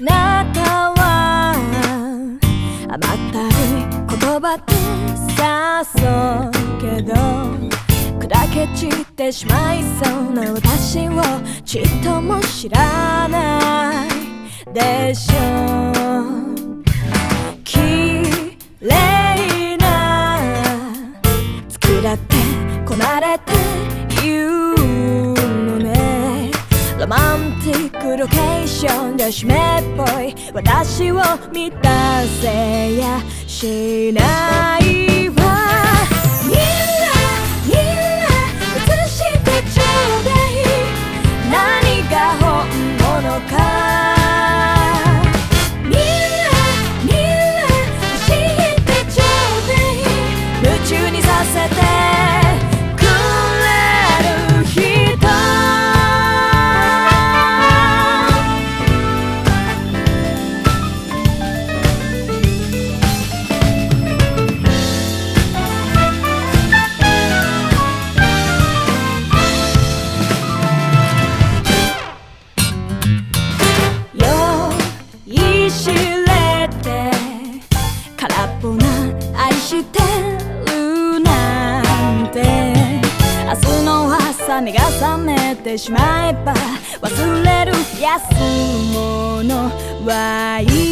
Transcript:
なたは甘ったるい言葉で誘うけど砕け散ってしまいそうな私をちっとも知らないでしょ。う綺麗な作られてこなれてロマンティックロケーションで湿っぽい。私を満たせやしない。目が覚めてしまえば忘れる安物はい